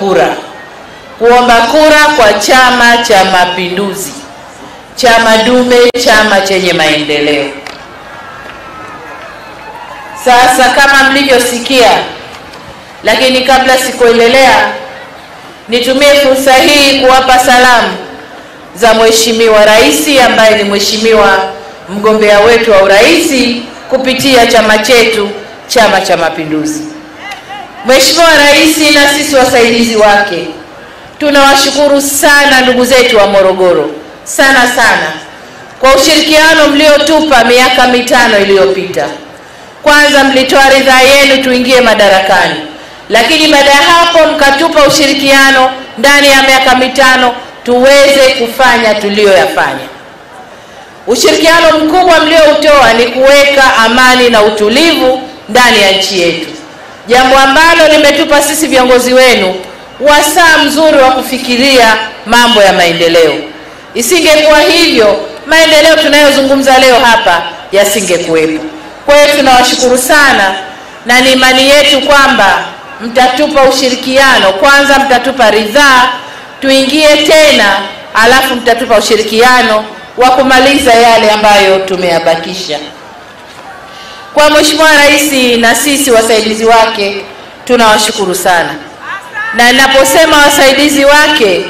kura, kuomba kura kwa Chama cha Mapinduzi, chama dume, chama chenye maendeleo. Sasa kama mlivyosikia, lakini kabla sikuendelea, nitumie fursa hii kuwapa salamu za Mheshimiwa Rais ambaye ni mheshimiwa mgombea wetu wa urais kupitia chama chetu Chama cha Mapinduzi. Mheshimiwa Rais na sisi wasaidizi wake tunawashukuru sana ndugu zetu wa Morogoro, sana sana kwa ushirikiano mliotupa miaka mitano iliyopita. Kwanza mlitoa ridhaa yenu tuingie madarakani, lakini baada ya hapo mkatupa ushirikiano ndani ya miaka mitano tuweze kufanya tuliyoyafanya. Ushirikiano mkubwa mlioutoa ni kuweka amani na utulivu ndani ya nchi yetu, jambo ambalo limetupa sisi viongozi wenu wasaa mzuri wa kufikiria mambo ya maendeleo. Isingekuwa hivyo, maendeleo tunayozungumza leo hapa yasingekuwepo. Kwa hiyo tunawashukuru sana, na ni imani yetu kwamba mtatupa ushirikiano. Kwanza mtatupa ridhaa tuingie tena, alafu mtatupa ushirikiano wa kumaliza yale ambayo tumeyabakisha. Kwa Mheshimiwa Rais na sisi wasaidizi wake tunawashukuru sana, na ninaposema wasaidizi wake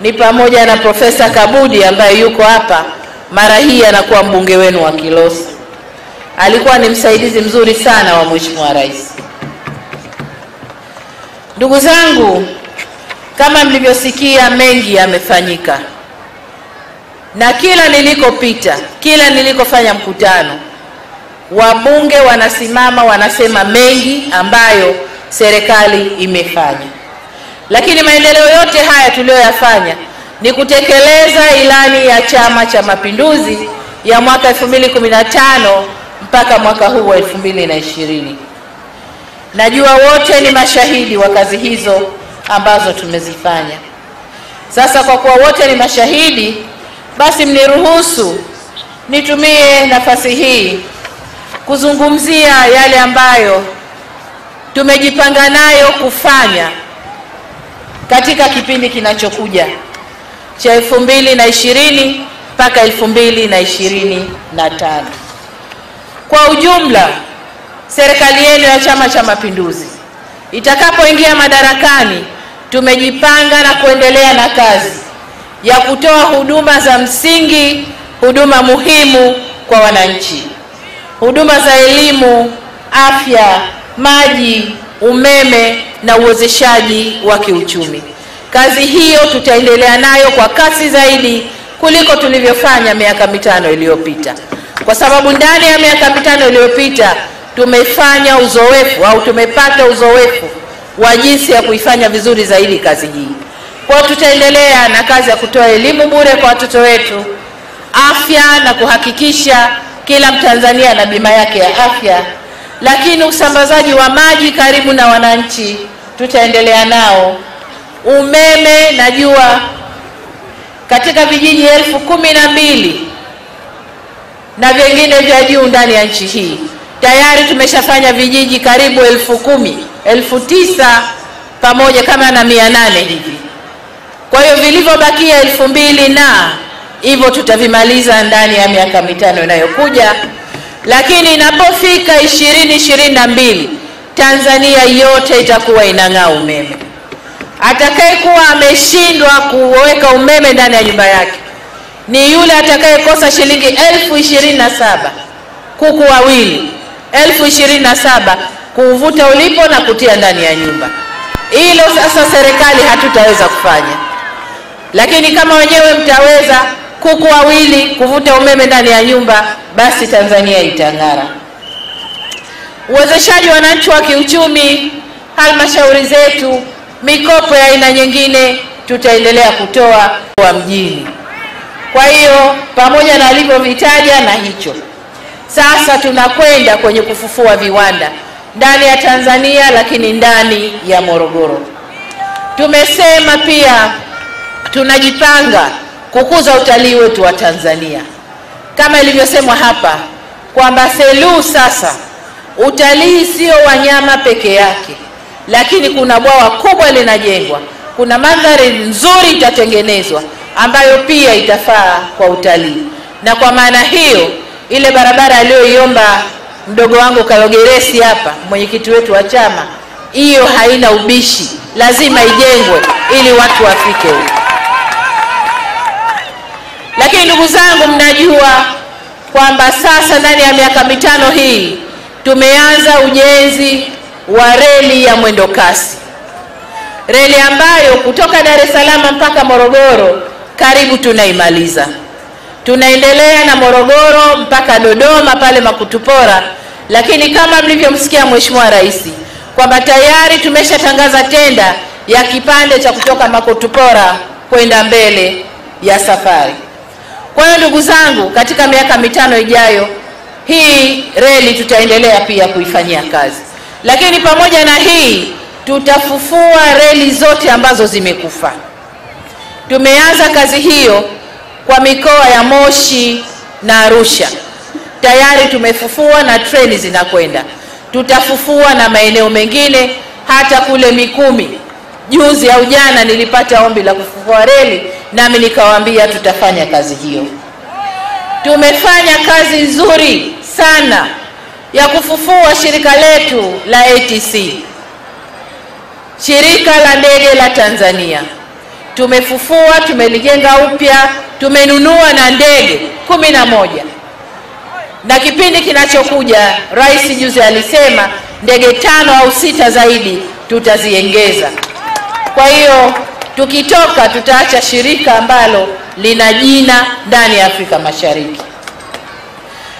ni pamoja na Profesa Kabudi ambaye yuko hapa, mara hii anakuwa mbunge wenu wa Kilosa. Alikuwa ni msaidizi mzuri sana wa Mheshimiwa Rais. Ndugu zangu, kama mlivyosikia, mengi yamefanyika, na kila nilikopita, kila nilikofanya mkutano, wabunge wanasimama wanasema mengi ambayo serikali imefanya, lakini maendeleo yote haya tuliyoyafanya ni kutekeleza ilani ya Chama cha Mapinduzi ya mwaka 2015 mpaka mwaka huu wa 2020. Najua wote ni mashahidi wa kazi hizo ambazo tumezifanya. Sasa kwa kuwa wote ni mashahidi, basi mniruhusu nitumie nafasi hii kuzungumzia yale ambayo tumejipanga nayo kufanya katika kipindi kinachokuja cha elfu mbili na ishirini mpaka elfu mbili na ishirini na tano. Kwa ujumla, serikali yenu ya Chama cha Mapinduzi itakapoingia madarakani, tumejipanga na kuendelea na kazi ya kutoa huduma za msingi, huduma muhimu kwa wananchi, huduma za elimu, afya, maji, umeme na uwezeshaji wa kiuchumi. Kazi hiyo tutaendelea nayo kwa kasi zaidi kuliko tulivyofanya miaka mitano iliyopita, kwa sababu ndani ya miaka mitano iliyopita tumefanya uzoefu au tumepata uzoefu wa jinsi ya kuifanya vizuri zaidi kazi hii. Kwa hiyo tutaendelea na kazi ya kutoa elimu bure kwa watoto wetu, afya na kuhakikisha kila Mtanzania ana bima yake ya afya, lakini usambazaji wa maji karibu na wananchi tutaendelea nao. Umeme na jua katika vijiji elfu kumi na mbili na vingine vya juu ndani ya nchi hii tayari tumeshafanya vijiji karibu elfu kumi elfu tisa pamoja kama na mia nane hivi. Kwa hiyo vilivyobakia elfu mbili na hivyo tutavimaliza ndani ya miaka mitano inayokuja, lakini inapofika ishirini ishirini na mbili Tanzania yote itakuwa inang'aa umeme. Atakayekuwa ameshindwa kuweka umeme ndani ya nyumba yake ni yule atakayekosa shilingi elfu ishirini na saba kuku wawili elfu ishirini na saba kuuvuta ulipo na kutia ndani ya nyumba. Hilo sasa serikali hatutaweza kufanya, lakini kama wenyewe mtaweza kuku wawili kuvuta umeme ndani ya nyumba, basi Tanzania itang'ara. Uwezeshaji wa wananchi wa kiuchumi, halmashauri zetu, mikopo ya aina nyingine tutaendelea kutoa kwa mjini. Kwa hiyo pamoja na alivyovitaja na hicho sasa tunakwenda kwenye kufufua viwanda ndani ya Tanzania, lakini ndani ya Morogoro. Tumesema pia tunajipanga kukuza utalii wetu wa Tanzania kama ilivyosemwa hapa kwamba Selous sasa utalii sio wanyama peke yake, lakini kuna bwawa kubwa linajengwa, kuna mandhari nzuri itatengenezwa ambayo pia itafaa kwa utalii. Na kwa maana hiyo, ile barabara aliyoiomba mdogo wangu Kalogeresi hapa, mwenyekiti wetu wa chama, hiyo haina ubishi, lazima ijengwe ili watu wafike huko. Lakini ndugu zangu, mnajua kwamba sasa ndani ya miaka mitano hii tumeanza ujenzi wa reli ya mwendo kasi, reli ambayo kutoka Dar es Salaam mpaka Morogoro karibu tunaimaliza. Tunaendelea na Morogoro mpaka Dodoma pale Makutupora, lakini kama mlivyomsikia Mheshimiwa Rais kwamba tayari tumeshatangaza tenda ya kipande cha kutoka Makutupora kwenda mbele ya safari. Kwa hiyo ndugu zangu, katika miaka mitano ijayo hii reli tutaendelea pia kuifanyia kazi, lakini pamoja na hii tutafufua reli zote ambazo zimekufa. Tumeanza kazi hiyo kwa mikoa ya Moshi na Arusha, tayari tumefufua na treni zinakwenda. Tutafufua na maeneo mengine, hata kule Mikumi. Juzi au jana nilipata ombi la kufufua reli, nami nikawaambia tutafanya kazi hiyo. Tumefanya kazi nzuri sana ya kufufua shirika letu la ATC, shirika la ndege la Tanzania. Tumefufua, tumelijenga upya, tumenunua na ndege kumi na moja na kipindi kinachokuja, Rais juzi alisema ndege tano au sita zaidi tutaziengeza. Kwa hiyo tukitoka, tutaacha shirika ambalo lina jina ndani ya Afrika Mashariki.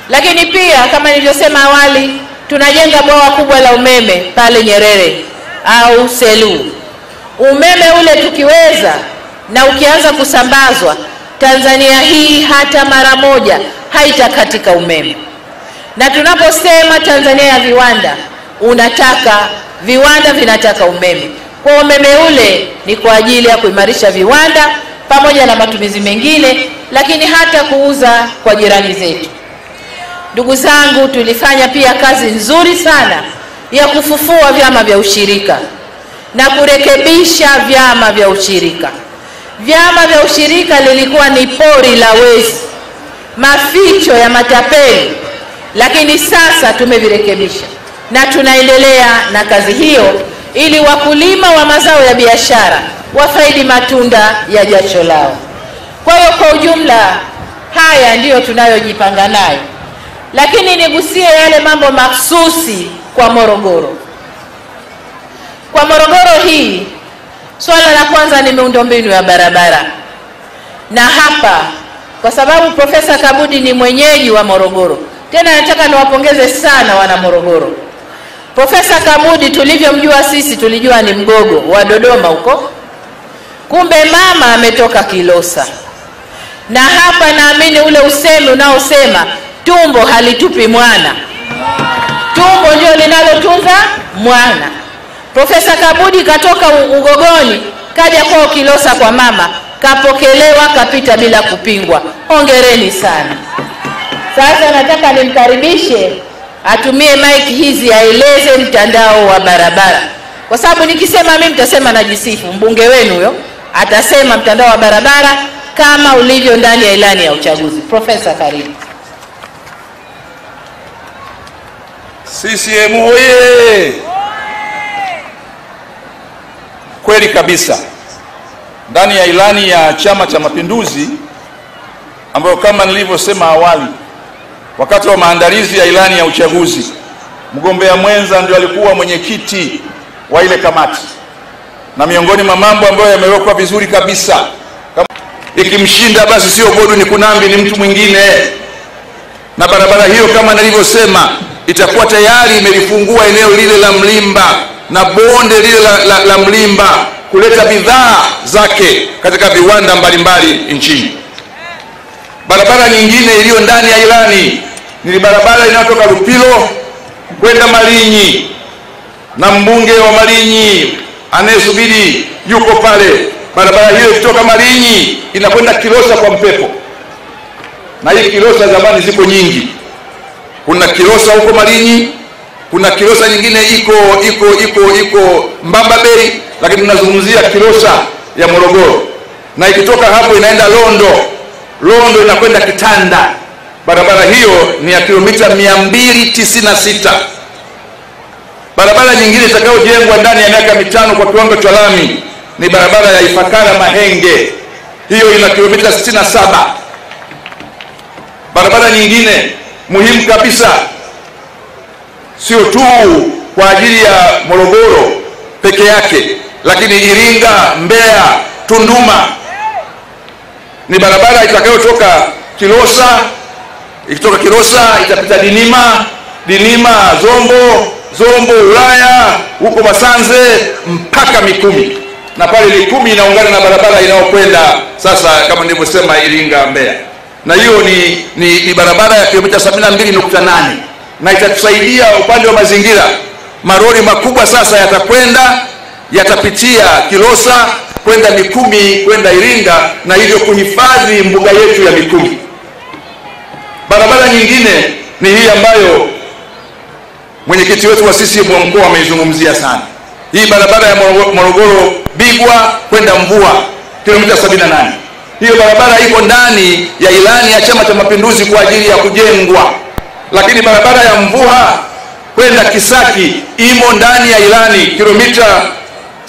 Lakini pia kama nilivyosema awali, tunajenga bwawa kubwa la umeme pale Nyerere au Selu. Umeme ule tukiweza na ukianza kusambazwa, Tanzania hii hata mara moja haitakatika umeme. Na tunaposema Tanzania ya viwanda, unataka viwanda vinataka umeme. Kwa umeme ule ni kwa ajili ya kuimarisha viwanda pamoja na matumizi mengine, lakini hata kuuza kwa jirani zetu. Ndugu zangu, tulifanya pia kazi nzuri sana ya kufufua vyama vya ushirika na kurekebisha vyama vya ushirika. Vyama vya ushirika lilikuwa ni pori la wezi, maficho ya matapeli, lakini sasa tumevirekebisha na tunaendelea na kazi hiyo ili wakulima wa mazao ya biashara wafaidi matunda ya jasho lao. Kwa hiyo kwa ujumla, haya ndiyo tunayojipanga nayo, lakini nigusie yale mambo mahsusi kwa Morogoro. Kwa Morogoro hii, swala la kwanza ni miundombinu ya barabara, na hapa kwa sababu Profesa Kabudi ni mwenyeji wa Morogoro, tena nataka niwapongeze sana wana Morogoro. Profesa Kamudi tulivyomjua sisi tulijua ni mgogo wa Dodoma huko, kumbe mama ametoka Kilosa. Na hapa naamini ule usemi unaosema tumbo halitupi mwana, tumbo ndio linalotunza mwana. Profesa Kabudi katoka Ugogoni kaja kwao Kilosa kwa mama, kapokelewa kapita bila kupingwa. Hongereni sana. Sasa nataka nimkaribishe atumie mike hizi aeleze mtandao wa barabara, kwa sababu nikisema mimi mtasema najisifu. Mbunge wenu huyo atasema mtandao wa barabara kama ulivyo ndani ya ilani ya uchaguzi. Profesa, karibu. CCM oye! Kweli kabisa, ndani ya ilani ya Chama cha Mapinduzi ambayo kama nilivyosema awali, wakati wa maandalizi ya ilani ya uchaguzi, mgombea mwenza ndio alikuwa mwenyekiti wa ile kamati, na miongoni mwa mambo ambayo yamewekwa vizuri kabisa, kama ikimshinda basi sio Godu ni Kunambi, ni mtu mwingine. Na barabara hiyo kama nilivyosema itakuwa tayari imelifungua eneo lile la Mlimba na bonde lile la, la, la Mlimba kuleta bidhaa zake katika viwanda mbalimbali nchini. Barabara nyingine iliyo ndani ya ilani ni barabara inayotoka Lupilo kwenda Malinyi, na mbunge wa Malinyi anayesubiri yuko pale. Barabara hiyo ikitoka Malinyi inakwenda Kilosa kwa Mpepo, na hii Kilosa zamani ziko nyingi. Kuna Kilosa huko Malinyi, kuna Kilosa nyingine iko iko iko iko Mbamba Bay, lakini tunazungumzia Kilosa ya Morogoro, na ikitoka hapo inaenda Londo, Londo inakwenda Kitanda. Barabara hiyo ni ya kilomita 296. Barabara nyingine itakayojengwa ndani ya miaka mitano kwa kiwango cha lami ni barabara ya Ifakara Mahenge, hiyo ina kilomita 67. Barabara nyingine muhimu kabisa sio tu kwa ajili ya Morogoro peke yake, lakini Iringa, Mbeya, Tunduma ni barabara itakayotoka Kilosa, ikitoka Kilosa itapita Dinima, Dinima Zombo, Zombo Ulaya, huko Masanze mpaka Mikumi, na pale Mikumi inaungana na barabara inayokwenda sasa kama nilivyosema Iringa, Mbeya, na hiyo ni, ni, ni barabara ya kilomita 72.8 na itatusaidia upande wa mazingira. Maroli makubwa sasa yatakwenda yatapitia Kilosa kwenda Mikumi kwenda Iringa na hivyo kuhifadhi mbuga yetu ya Mikumi. Barabara nyingine ni hii ambayo mwenyekiti wetu wa CCM wa mkoa ameizungumzia sana, hii barabara ya Morogoro Bigwa kwenda Mvua kilomita 78. Hiyo barabara iko ndani ya ilani ya Chama cha Mapinduzi kwa ajili ya kujengwa lakini barabara ya mvua kwenda Kisaki imo ndani ya ilani kilomita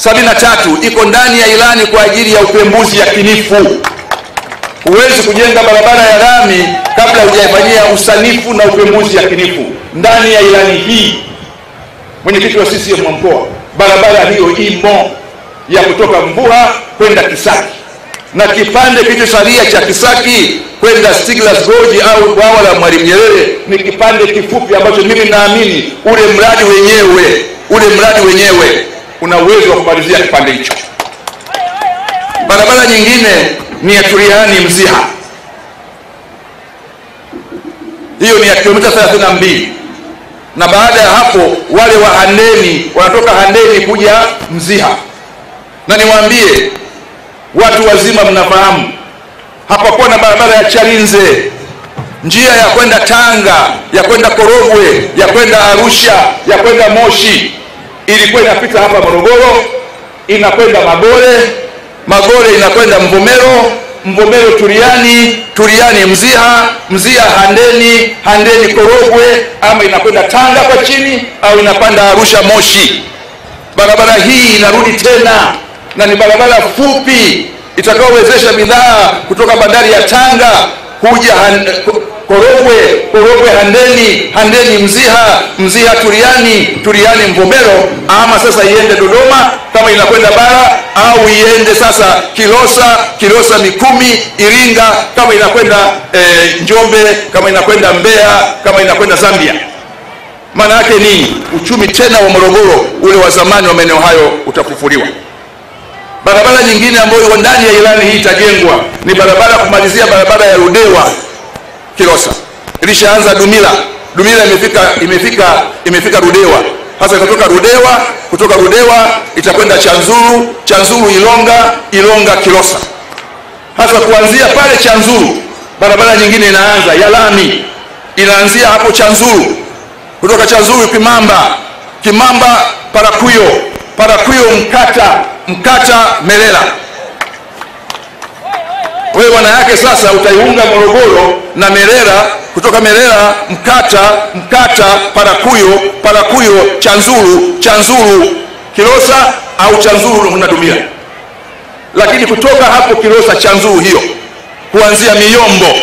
73, iko ndani ya ilani kwa ajili ya upembuzi yakinifu. Huwezi kujenga barabara ya rami kabla hujaifanyia usanifu na upembuzi yakinifu. Ndani ya ilani hii, mwenyekiti wa CCM wa mkoa, barabara hiyo imo ya kutoka Mvua kwenda Kisaki na kipande kilichosalia cha Kisaki kwenda Stiglas Gorge au bwawa la Mwalimu Nyerere ni kipande kifupi ambacho mimi naamini ule mradi wenyewe ule mradi wenyewe una uwezo wa kumalizia kipande hicho. Barabara nyingine ni ya Turiani Mziha, hiyo ni ya kilomita 32, na baada ya hapo wale wa Handeni wanatoka Handeni kuja Mziha, na niwaambie watu wazima mnafahamu hapakuwa na barabara ya Chalinze, njia ya kwenda Tanga, ya kwenda Korogwe, ya kwenda Arusha, ya kwenda Moshi ilikuwa inapita hapa Morogoro, inakwenda Magole, Magole inakwenda Mvomero, Mvomero Turiani, Turiani Mziha, Mziha Handeni, Handeni Korogwe, ama inakwenda Tanga kwa chini au inapanda Arusha Moshi. Barabara hii inarudi tena na ni barabara fupi itakayowezesha bidhaa kutoka bandari ya Tanga kuja Korogwe, Korogwe Handeni, Handeni Mziha, Mziha Turiani, Turiani Mvomero, ama sasa iende Dodoma kama inakwenda bara, au iende sasa Kilosa, Kilosa Mikumi, Iringa kama inakwenda eh, Njombe, kama inakwenda Mbeya, kama inakwenda Zambia. Maana yake ni uchumi tena wa Morogoro ule wa zamani wa maeneo hayo utafufuliwa. Barabara nyingine ambayo ndani ya ilani hii itajengwa ni barabara kumalizia barabara ya Ludewa Kilosa. Ilishaanza Dumila, Dumila imefika imefika imefika Rudewa, Sasa itatoka Rudewa, kutoka Rudewa itakwenda Chanzuru, Chanzuru Ilonga, Ilonga Kilosa. Sasa kuanzia pale Chanzuru, barabara nyingine inaanza ya lami, inaanzia hapo Chanzuru, kutoka Chanzuru Kimamba, Kimamba Parakuyo, Parakuyo Mkata, Mkata Melela. Wewe maana yake sasa utaiunga Morogoro na Merera, kutoka Merera Mkata, Mkata Parakuyo, Parakuyo Chanzuru, Chanzuru Kilosa au Chanzuru na Lakini kutoka hapo Kilosa Chanzuru hiyo kuanzia Miyombo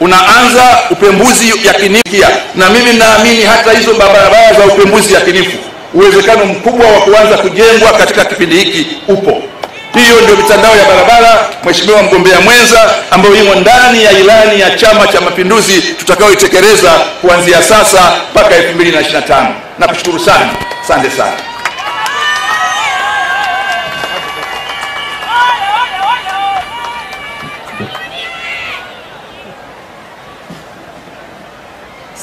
unaanza upembuzi yakinifu, na mimi naamini hata hizo barabara za upembuzi yakinifu uwezekano mkubwa wa kuanza kujengwa katika kipindi hiki upo. Hiyo ndio mitandao ya barabara, Mheshimiwa mgombea mwenza, ambayo imo ndani ya ilani ya Chama cha Mapinduzi tutakayoitekeleza kuanzia sasa mpaka 2025. Nakushukuru sana, asante sana.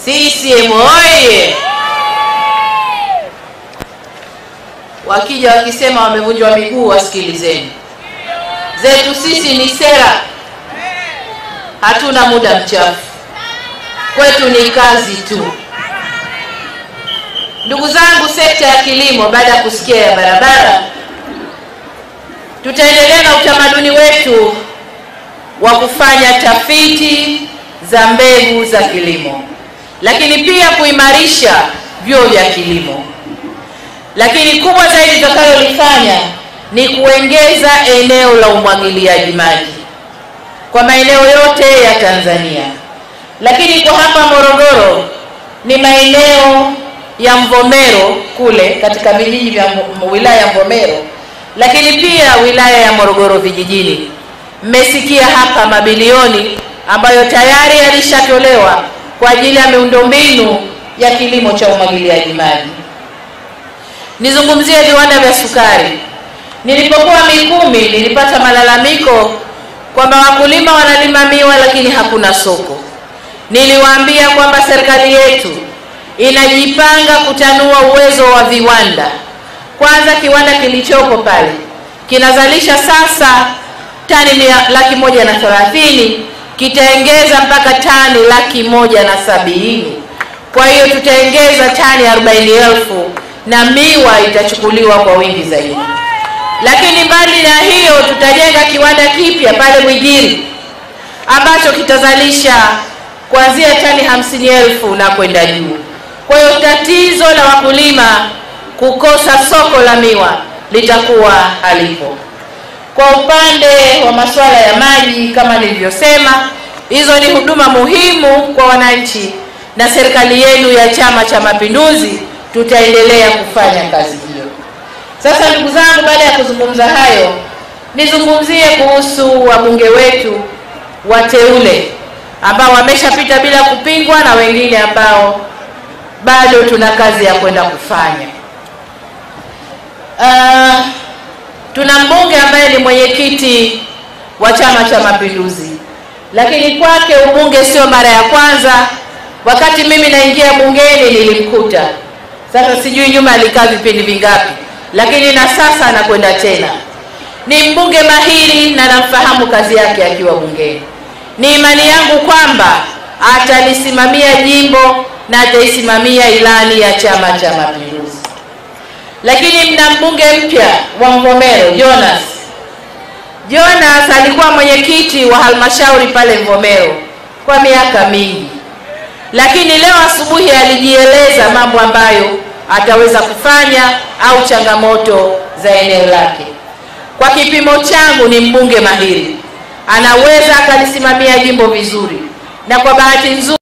CCM oye! Wakija wakisema wamevunjwa miguu, wasikilizeni. Zetu sisi ni sera, hatuna muda mchafu, kwetu ni kazi tu. Ndugu zangu, sekta ya kilimo, baada ya kusikia ya barabara, tutaendelea na utamaduni wetu wa kufanya tafiti za mbegu za kilimo, lakini pia kuimarisha vyuo vya kilimo. Lakini kubwa zaidi tutakalolifanya ni kuongeza eneo la umwagiliaji maji kwa maeneo yote ya Tanzania, lakini kwa hapa Morogoro ni maeneo ya Mvomero kule katika vijiji vya wilaya ya Mvomero, lakini pia wilaya ya Morogoro vijijini. Mmesikia hapa mabilioni ambayo tayari yalishatolewa kwa ajili ya miundombinu ya kilimo cha umwagiliaji maji. Nizungumzie viwanda vya sukari. Nilipokuwa Mikumi nilipata malalamiko kwamba wakulima wanalima miwa lakini hakuna soko. Niliwaambia kwamba serikali yetu inajipanga kutanua uwezo wa viwanda. Kwanza, kiwanda kilichopo pale kinazalisha sasa tani laki moja na thelathini kitaengeza mpaka tani laki moja na sabini. Kwa hiyo tutaengeza tani arobaini elfu na miwa itachukuliwa kwa wingi zaidi. Lakini mbali na hiyo, tutajenga kiwanda kipya pale Mwigiri ambacho kitazalisha kuanzia tani hamsini elfu na kwenda juu. Kwa hiyo tatizo la wakulima kukosa soko la miwa litakuwa halipo. Kwa upande wa masuala ya maji, kama nilivyosema, hizo ni huduma muhimu kwa wananchi, na serikali yenu ya Chama cha Mapinduzi tutaendelea kufanya kazi hiyo. Sasa ndugu zangu, baada ya kuzungumza hayo, nizungumzie kuhusu wabunge wetu wateule ambao wameshapita bila kupingwa na wengine ambao bado tuna kazi ya kwenda kufanya. Uh, tuna mbunge ambaye ni mwenyekiti wa Chama cha Mapinduzi, lakini kwake ubunge sio mara ya kwanza. Wakati mimi naingia bungeni nilimkuta, sasa sijui nyuma alikaa vipindi vingapi, lakini na sasa anakwenda tena. Ni mbunge mahiri na namfahamu kazi yake akiwa bungeni. Ni imani yangu kwamba atalisimamia jimbo na ataisimamia ilani ya Chama cha Mapinduzi. Lakini mna mbunge mpya wa Mvomero Jonas. Jonas alikuwa mwenyekiti wa halmashauri pale Mvomero kwa miaka mingi, lakini leo asubuhi alijieleza mambo ambayo ataweza kufanya au changamoto za eneo lake. Kwa kipimo changu ni mbunge mahiri, anaweza akalisimamia jimbo vizuri, na kwa bahati nzuri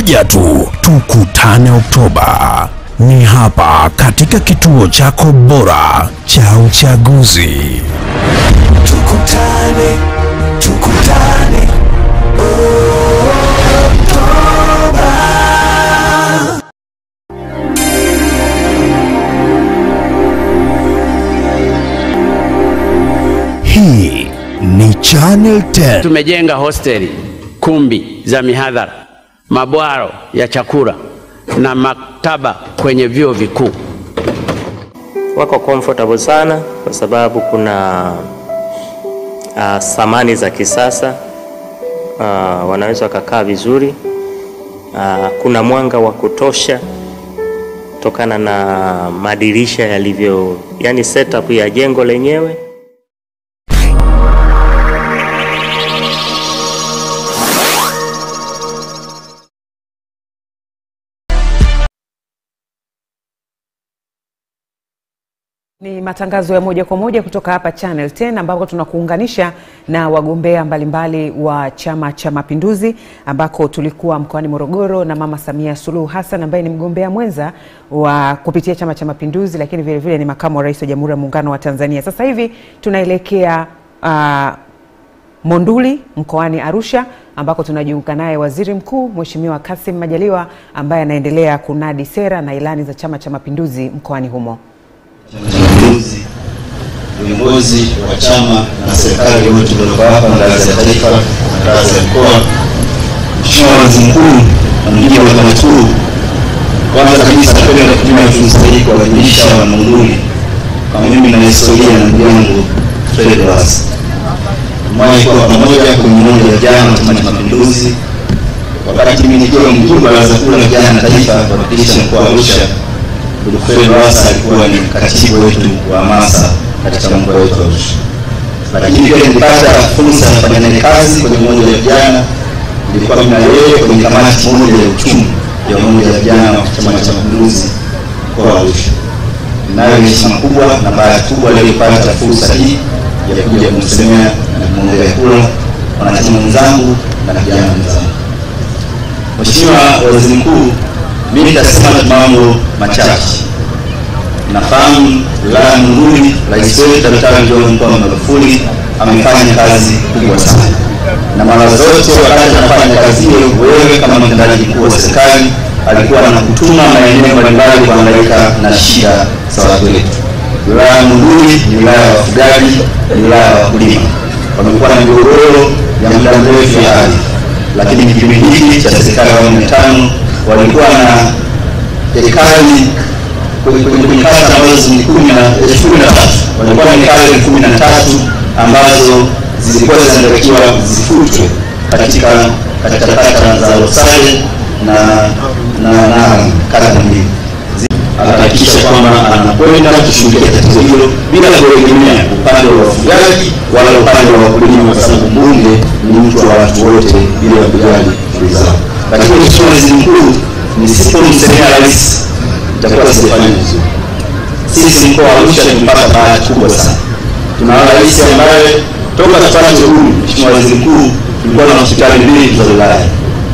moja tu, tukutane Oktoba. Ni hapa katika kituo chako bora cha uchaguzi. Tukutane, tukutane Oktoba. Hii ni Channel 10. Tumejenga hosteli, kumbi za mihadhara, mabwaro ya chakula na maktaba kwenye vyuo vikuu. wako comfortable sana kwa sababu kuna uh, samani za kisasa uh, wanaweza wakakaa vizuri uh, kuna mwanga wa kutosha kutokana na madirisha yalivyo, yani setup ya jengo lenyewe. Ni matangazo ya moja kwa moja kutoka hapa Channel 10 ambapo tunakuunganisha na wagombea mbalimbali wa Chama cha Mapinduzi ambako tulikuwa mkoani Morogoro na Mama Samia Suluhu Hassan ambaye ni mgombea mwenza wa kupitia Chama cha Mapinduzi, lakini vile vile ni makamu wa rais wa Jamhuri ya Muungano wa Tanzania. Sasa hivi tunaelekea uh, Monduli mkoani Arusha ambako tunajiunga naye Waziri Mkuu Mheshimiwa Kassim Majaliwa ambaye anaendelea kunadi sera na ilani za Chama cha Mapinduzi mkoani humo. Mapinduzi, viongozi wa chama na serikali wote kutoka hapa ngazi ya taifa na ngazi ya mkoa, Mheshimiwa Waziri Mkuu na Mwenyekiti wa kamati kuu, kwanza kabisa napenda kutumia fursa hii kuwajulisha Wanamonduli kama mimi na historia na ndugu yangu Fred Lowassa tumewahi kuwa pamoja kwenye moja wa jana Chama cha Mapinduzi, wakati mimi nikiwa mjumbe wa baraza kuu la vijana taifa kuwakilisha mkoa wa Arusha Fred Lowassa alikuwa ni katibu wetu wa hamasa katika mkoa wetu wa Arusha, lakini pia nilipata fursa ya kufanya naye kazi kwenye umoja wa vijana. Nilikuwa mimi na yeye kwenye kamati moja ya uchumi ya umoja wa vijana wa Chama cha Mapinduzi mkoa wa Arusha. Ninayo heshima kubwa na bahati kubwa aliyopata fursa hii ya kuja kumsemea na kumwombea kura wanachama wenzangu na vijana wenzangu. Mheshimiwa Waziri Mkuu, mimi nitasema mambo machache. Nafahamu wilaya ya Monduli, rais wetu Daktari John Pombe Magufuli amefanya kazi kubwa sana, na mara zote wakati anafanya kazi hiyo, wewe kama mtendaji mkuu wa serikali alikuwa anakutuma maeneo mbalimbali kuhangaika na shida za watu wetu. Wilaya ya Monduli ni wilaya ya wafugaji, ni wilaya ya wakulima, wamekuwa na migogoro ya muda mrefu ya ardhi, lakini kipindi hiki cha serikali ya awamu ya tano walikuwa na ekari kwenye kata ambazo ni elfu kumi na tatu walikuwa na ekari kumi na tatu ambazo zilikuwa zinatakiwa zifutwe katika katika kata za Losale na na na kata mbili akahakikisha kwamba anakwenda kushughulikia tatizo hilo bila kuegemea upande wa wafugaji wala upande wa wakulima, kwa sababu mbunge ni mtu wa watu wote bila kujali zao. Lakini Waziri Mkuu, nisipomsemea rais itakuwa sijafanya vizuri. Sisi mkoa wa Arusha tumepata bahati kubwa sana, tuna rais ambaye toka tupate uhuru, Mheshimiwa Waziri Mkuu, tulikuwa na hospitali mbili za wilaya,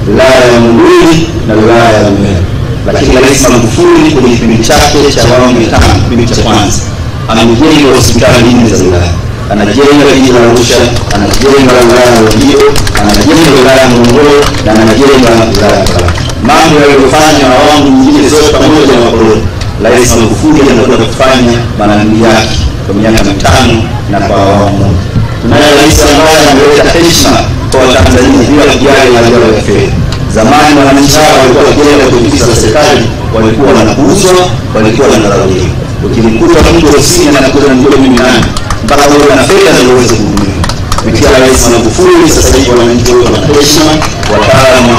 wilaya ya Monduli na wilaya ya Mbeya lakini Rais Magufuli kwenye kipindi chake cha awamu ya tano, kipindi cha kwanza, amejenga hospitali nne za wilaya, anajenga jiji la Arusha, anajenga wilaya ya Longido, anajenga wilaya ya Morogoro na anajenga wilaya ya Karatu. Mambo yaliyofanya awamu nyingine zote pamoja na wakoloni, Rais Magufuli anakwenda kufanya mara mbili yake kwa miaka mitano na kwa awamu moja. Tunaye rais ambaye ameleta heshima kwa Watanzania bila kujali hali ya fedha. Zamani wananchi hawa walikuwa wakienda kwenye ofisi za serikali, walikuwa wanapuuzwa, walikuwa wanadharauliwa. Ukimkuta mtu ofisini anakuza mjua mimi nani, mpaka uwe na fedha ziweze kuhudumiwa. kupitia Rais Magufuli. Sasa hivi wananchi wote wana heshima, wataalamu wa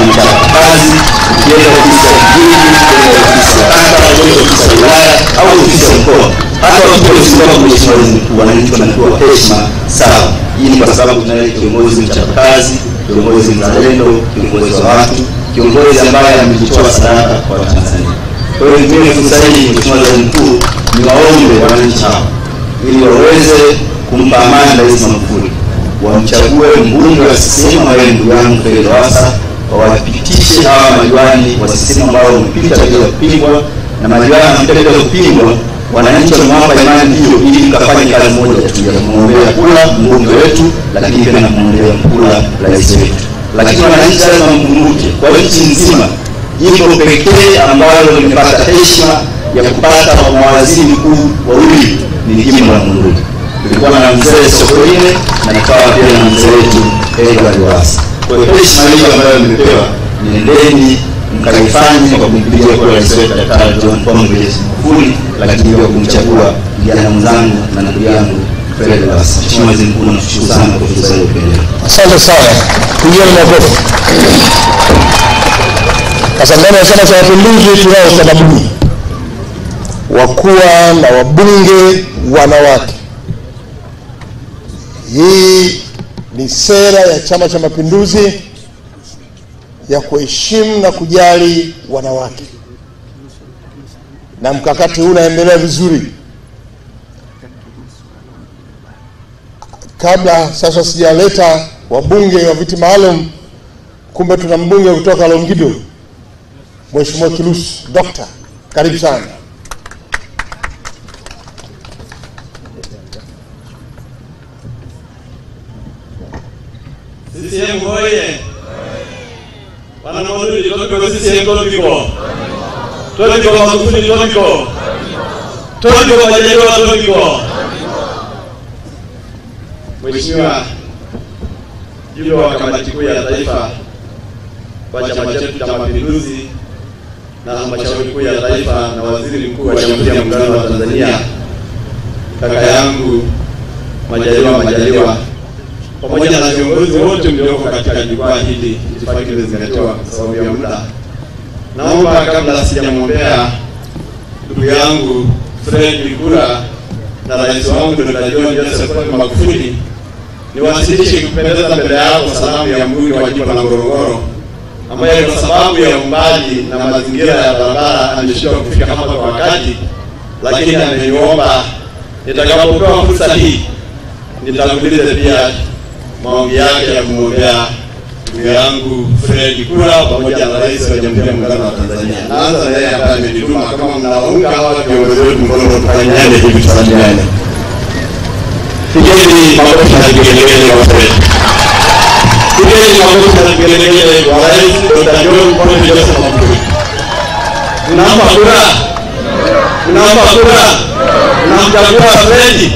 kazi, ukienda ofisi ya kijiji, ukienda ofisi ya kata, ukienda ofisi ya wilaya au ofisi ya mkoa, hata wakija ofisi yako Mheshimiwa Waziri Mkuu, wananchi wanapewa heshima sawa. Hii ni kwa sababu tunaye kiongozi mchapakazi, kiongozi mzalendo, kiongozi wa watu, kiongozi ambaye amejitoa sadaka kwa Watanzania. Kwa hiyo nitumie fursa hii Mheshimiwa Waziri Mkuu, niwaombe wananchi hawa ili waweze kumpa amani Rais Magufuli, wamchague mbunge wa CCM ni ndugu yangu Fred Lowassa, wawapitishe hawa madiwani wa CCM ambao wamepita bila kupingwa, na madiwani wamepita bila kupingwa, wananchi wamewapa imani hiyo ili tukafanye kazi moja tu ya kumwombea kula mbunge wetu, lakini pia na kumwombea kula rais wetu. Lakini wananchi lazima mkumbuke, kwa nchi nzima jimbo pekee ambalo limepata heshima ya kupata mawaziri mkuu wawili ni jimbo la Monduli. Tulikuwa na mzee Sokoine na nikawa pia na mzee wetu Edward Lowassa. Kwa hiyo heshima hiyo ambayo nimepewa, nendeni mkaifanye kwa kumpigia kura rais wetu Daktari John Pombe Magufuli, lakini pia kumchagua vijana mwenzangu na ndugu yangu Fred Lowassa. Mheshimiwa Waziri Mkuu, nakushukuru sana kwa fursa hii ya upendeleo. Asante sana, pigeni makofi. Sasa ndani ya Chama cha Mapinduzi tunao utamaduni wa kuwa na wabunge wanawake. Hii ni sera ya Chama cha Mapinduzi ya kuheshimu na kujali wanawake, na mkakati huu unaendelea vizuri. Kabla sasa sijaleta wabunge wa viti maalum, kumbe tuna mbunge kutoka Longido, Mheshimiwa Kilusu Dokta, karibu sana. CCM hoye! Wana Monduli topiko CCM topiko. Topiko Magufuli topiko. Topiko Majaliwa topiko. Mheshimiwa Mjumbe wa Kamati Kuu ya Taifa wa Chama chetu cha Mapinduzi na Halmashauri Kuu ya Taifa na Waziri Mkuu wa Jamhuri ya Muungano wa Tanzania, kaka yangu Majaliwa Majaliwa pamoja na viongozi wote mlioko katika jukwaa hili, itifaki imezingatiwa kwa sababu ya muda. Naomba kabla sijamwombea ndugu yangu Fred Migura na rais wangu Dr. John Joseph Pombe Magufuli niwasilishe kupendeza mbele yako salamu ya mbunge wa jimbo la Ngorongoro ambaye kwa sababu ya umbali na mazingira ya barabara ameshindwa kufika hapa kwa wakati, lakini ameniomba nitakapopewa fursa hii nitangulize pia maombi yake ya kumwombea ndugu yangu Fred Kula pamoja na rais wa Jamhuri ya Muungano wa Tanzania. Naanza na yeye ambaye amenituma, kama mnaunga hawa viongozi wetu mkono, tufanyane hivi, tusalimiane. Pigeni makofi na vigelegele kwa Fred. Pigeni makofi na vigelegele kwa rais Dr. John Pombe Joseph Magufuli. Mnampa kura? Mnampa kura? Mnamchagua Fred?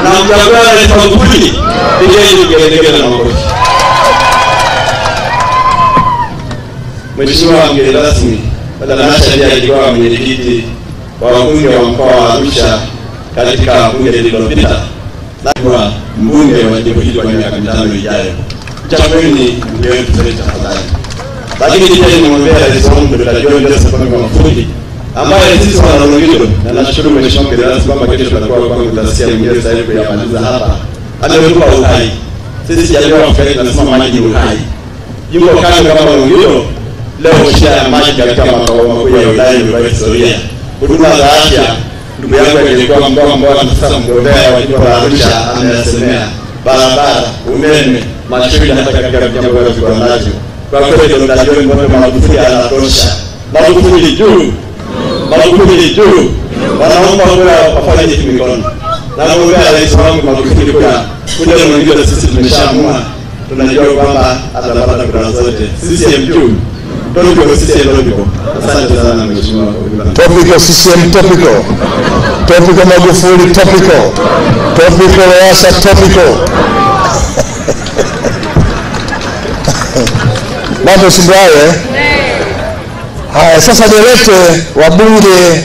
Mnamchagua rais Magufuli? Pigeni vigelegele na makofi. Mheshimiwa mgeni rasmi, Badala ndiye alikuwa mwenyekiti wa wabunge wa mkoa wa Arusha katika bunge lililopita na kuwa mbunge wa jimbo hili kwa miaka mitano ijayo. Chagueni mbunge wetu tafadhali. Lakini pia nimwombea rais wangu Dr. John Joseph Magufuli ambaye sisi wana Longido, na nashukuru mheshimiwa mgeni rasmi kwamba kesho tutakuwa kwangu tutasikia mwingine sasa hivi kuyamaliza hapa. Ametupa uhai. Sisi jamii ya Afrika tunasema maji ni uhai. Yuko kando kama Longido, leo shia ya maji katika makao makuu ya wilaya imekuwa historia. Huduma za afya, ndugu yangu aliyekuwa mkoa na sasa mgombea wa jimbo la Arusha anayasemea barabara, umeme, mashule, hata katika vijiji vya viwandani. Kwa kweli ndio John Pombe Magufuli anatosha. Magufuli juu, Magufuli juu. Wanaomba kura wafanye hivi mikono. Namuombea rais wangu Magufuli kura. Kule mwingine sisi tumeshaamua, tunajua kwamba atapata kura zote. CCM juu. Topico CCM topico. Asante sana mheshimiwa. Topical CCM topical. Topical Magufuli topical. Topical Lowassa topical. Mambo si eh? Haya, sasa nilete wabunge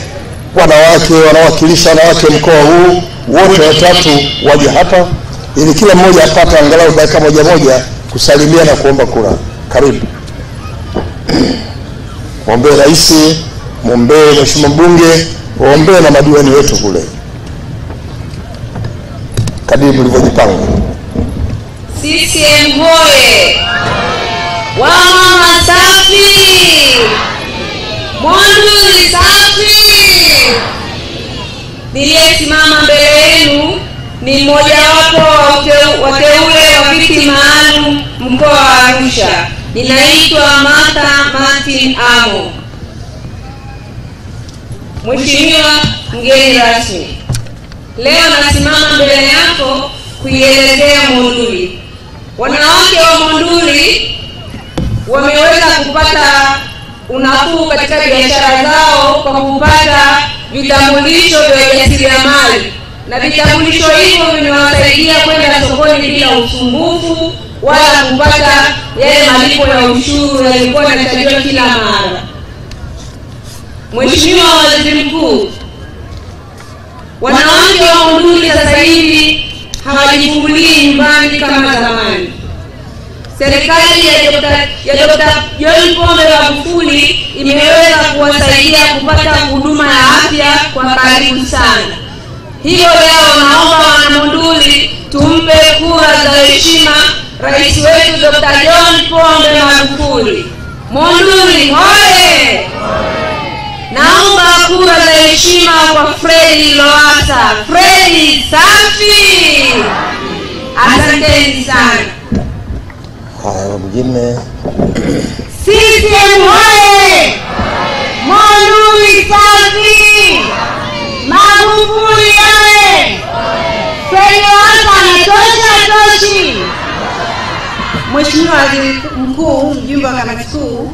wanawake wanawakilisha wanawake mkoa huu wote watatu waje hapa ili kila mmoja apate angalau dakika moja moja kusalimia na kuomba kura. Karibu. Mwombee rais, mwombee mheshimiwa mbunge, waombee na madiwani wetu kule, kadiri mlivyojipanga. CCM hoye! Wamama safi! Monduli safi! Niliyesimama mbele yenu ni mmojawapo wa wateule wa viti maalum mkoa wa Arusha. Ninaitwa Martha Martin Amo. Mheshimiwa mgeni rasmi, leo nasimama mbele yako kuielezea Monduli. Wanawake wa Monduli wameweza kupata unafuu katika biashara zao kwa kupata vitambulisho vya ujasiriamali, na vitambulisho hivyo vimewasaidia kwenda sokoni bila usumbufu wala kupata yale malipo ya ushuru yalikuwa yanatakiwa kila mara. Mheshimiwa Waziri Mkuu, wanawake wa Monduli sasa hivi hawajifungulii nyumbani kama zamani. Serikali ya Dr. John Pombe Magufuli imeweza kuwasaidia kupata huduma ya afya kwa karibu sana. hiyo leo naomba Wanamunduli tumpe kura za heshima rais wetu Dr. John Pombe Magufuli. Monduli hoye! Naomba kura za heshima kwa Fredi loasa Fredi safi! Asanteni sana. Haya, mwingine CCM hoye! Monduli safi! Magufuli oye! Fredi Lowassa anatosha toshi! Mheshimiwa Waziri Mkuu, mjumbe wa kamati kuu,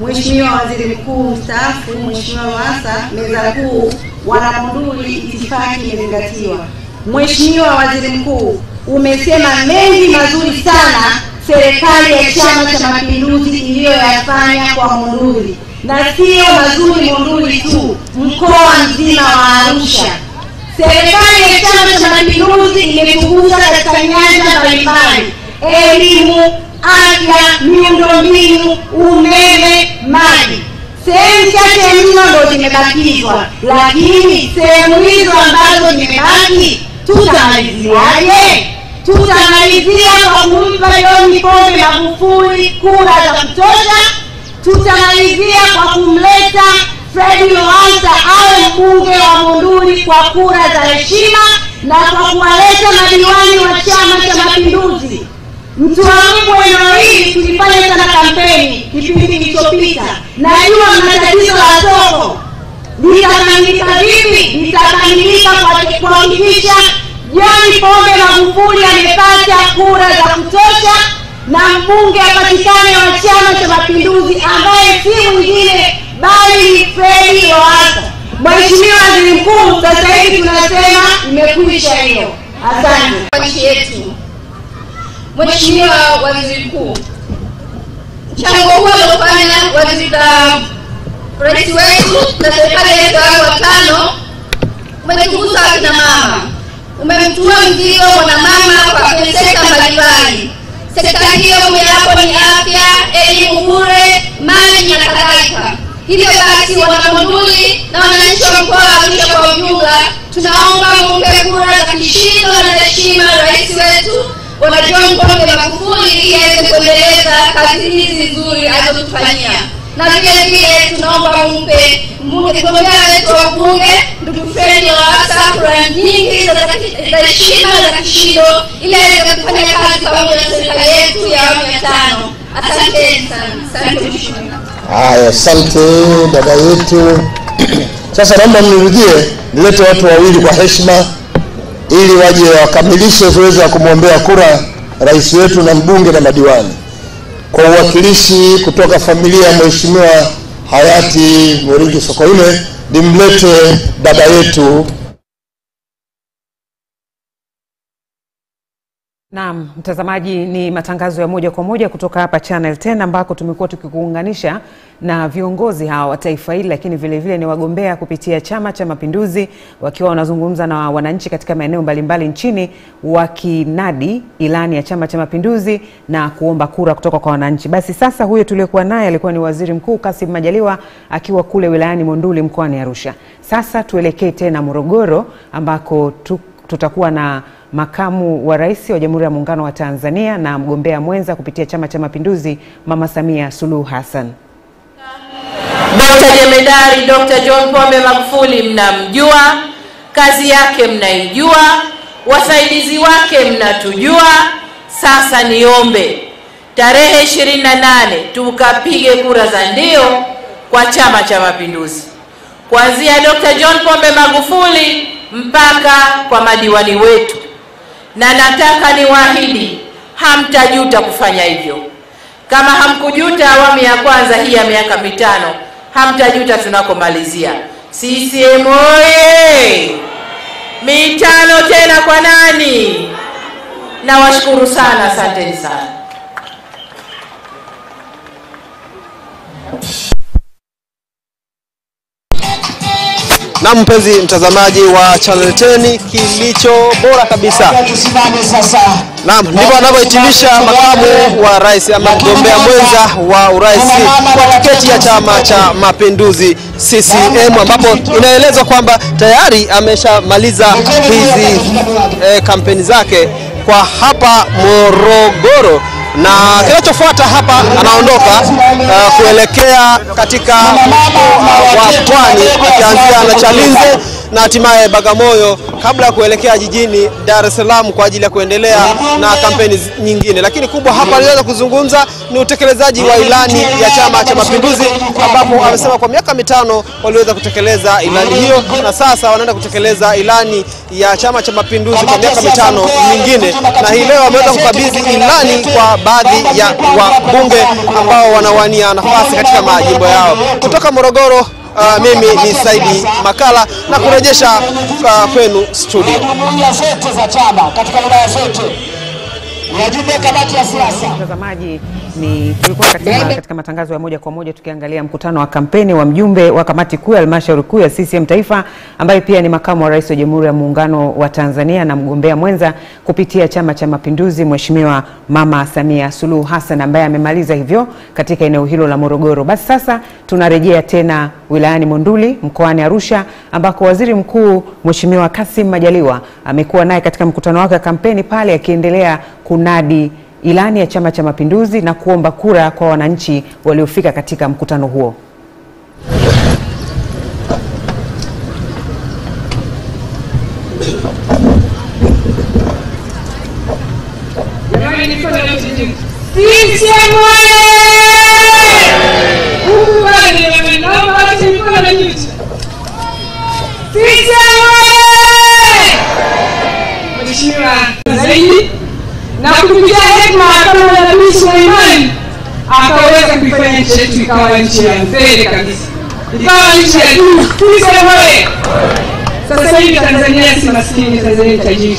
Mheshimiwa Waziri Mkuu mstaafu, Mheshimiwa Lowassa, meza kuu, wanamonduli, itifaki imezingatiwa. Mheshimiwa Waziri Mkuu, umesema mengi mazuri sana serikali ya Chama cha Mapinduzi iliyoyafanya kwa Monduli, na sio mazuri Monduli tu, mkoa mzima wa Arusha. Serikali ya Chama cha Mapinduzi imetukuza katika nyanja mbalimbali: elimu, afya, miundombinu, umeme, maji. Sehemu chache mno ndo zimebakizwa, lakini sehemu hizo ambazo zimebaki tutamaliziaje? Tutamalizia kwa kumpa John Pombe Magufuli kura za kutosha. Tutamalizia kwa kumleta Fredi Lowassa awe mbunge wa Monduli kwa kura za heshima na kwa kuwaleta madiwani wa Chama cha Mapinduzi. Mtuamko eneo hili tulifanya sana kampeni kipindi kilichopita. Najua mna tatizo la soko, litakamilika vipi? Litakamilika kwa kuhakikisha John Pombe Magufuli amepata kura za kutosha na mbunge apatikane wa Chama cha Mapinduzi ambaye si mwingine bali ni Fredi Lowassa. Mheshimiwa Waziri Mkuu, sasa hivi tunasema imekwisha hiyo. Asante. nchi yetu. Mheshimiwa Waziri Mkuu, mchango huo uliofanya waziri uh, rais wetu na serikali yetu ya awamu ya tano umetugusa akina mama, umemtua mzigo mwanamama kwa sekta mbalimbali. Sekta hiyo mojawapo ni afya, elimu bure, maji na kadhalika. Hivyo basi, wanamonduli na wananchi wa mkoa wa Arusha kwa ujumla, tunaomba mumpe kura za kishindo na heshima rais wetu Bwana John Pombe Magufuli ili aweze kuendeleza kazi hizi nzuri alizotufanyia, na vile vile tunaomba mumpe mgombea wetu wa ubunge ndugu Fredi Lowassa kura nyingi za heshima za kishindo ili aweze kufanya kazi pamoja na serikali yetu ya awamu ya tano. Asanteni sana. Asante haya, asante dada yetu. Sasa naomba mnirudie, nilete watu wawili kwa heshima ili waje wakamilishe zoezi la kumwombea kura rais wetu na mbunge na madiwani. Kwa uwakilishi kutoka familia ya mheshimiwa hayati Mwiringi Sokoine, nimlete dada yetu Naam, mtazamaji, ni matangazo ya moja kwa moja kutoka hapa Channel 10 ambako tumekuwa tukikuunganisha na viongozi hawa wa taifa hili, lakini vile vile ni wagombea kupitia Chama cha Mapinduzi wakiwa wanazungumza na wananchi katika maeneo mbalimbali nchini wakinadi ilani ya Chama cha Mapinduzi na kuomba kura kutoka kwa wananchi. Basi sasa huyo tuliokuwa naye alikuwa ni Waziri Mkuu Kassim Majaliwa akiwa kule wilayani Monduli mkoani Arusha. Sasa tuelekee tena Morogoro ambako tu, tutakuwa na makamu wa rais wa Jamhuri ya Muungano wa Tanzania na mgombea mwenza kupitia Chama cha Mapinduzi Mama Samia Suluhu Hassan. Dr. Jemedari Dr. John Pombe Magufuli mnamjua, kazi yake mnaijua, wasaidizi wake mnatujua. Sasa niombe tarehe 28 tukapige kura za ndio kwa Chama cha Mapinduzi, kuanzia Dr. John Pombe Magufuli mpaka kwa madiwani wetu, na nataka niwaahidi hamtajuta kufanya hivyo. Kama hamkujuta awamu ya kwanza hii ya miaka mitano, hamtajuta tunakomalizia. CCM oye! Mitano tena kwa nani? Nawashukuru sana, asanteni sana. Na mpenzi mtazamaji wa Channel 10 kilicho bora kabisa. Naam, ndivyo anavyohitimisha makamu wa rais ama mgombea mwenza wa urais kwa tiketi ya Chama cha Mapinduzi CCM, ambapo inaelezwa kwamba tayari ameshamaliza hizi eh, kampeni zake kwa hapa Morogoro na kinachofuata hapa anaondoka uh, kuelekea katika uh, wa Pwani akianzia na Chalinze na hatimaye Bagamoyo kabla ya kuelekea jijini Dar es Salaam kwa ajili ya kuendelea na kampeni nyingine. Lakini kubwa hapa aliweza kuzungumza ni utekelezaji wa ilani ya Chama cha Mapinduzi, ambapo amesema kwa miaka mitano waliweza kutekeleza ilani hiyo na sasa wanaenda kutekeleza ilani ya Chama cha Mapinduzi kwa miaka mitano mingine, na hii leo ameweza kukabidhi ilani kwa baadhi ya wabunge ambao wanawania nafasi katika majimbo yao. Kutoka Morogoro, uh, mimi ni Saidi Makala na kurejesha uh, kwenu studio. jumuiya zote za chama katika wilaya zote Mtazamaji, ni tulikuwa katika, katika matangazo ya moja kwa moja tukiangalia mkutano wa kampeni wa mjumbe wa kamati kuu ya halmashauri kuu ya CCM Taifa ambaye pia ni makamu wa rais wa Jamhuri ya Muungano wa Tanzania na mgombea mwenza kupitia Chama cha Mapinduzi, Mheshimiwa Mama Samia Suluhu Hassan ambaye amemaliza hivyo katika eneo hilo la Morogoro. Basi sasa tunarejea tena wilayani Monduli mkoani Arusha ambako Waziri Mkuu Mheshimiwa Kassim Majaliwa amekuwa naye katika mkutano wake wa kampeni pale akiendelea kunadi ilani ya Chama cha Mapinduzi na kuomba kura kwa wananchi waliofika katika mkutano huo. CCM oye! Mungu wangu, jamani, naomba watu mikono na nyuchi. CCM oye! Mheshimiwa zaidi na kupitia hekima kama Nabii Suleimani akaweza kuifanya nchi yetu ikawa nchi ya mbele kabisa, ikawa nchi ya juu. CCM! Sasa hivi Tanzania si maskini, Tanzania ni tajiri,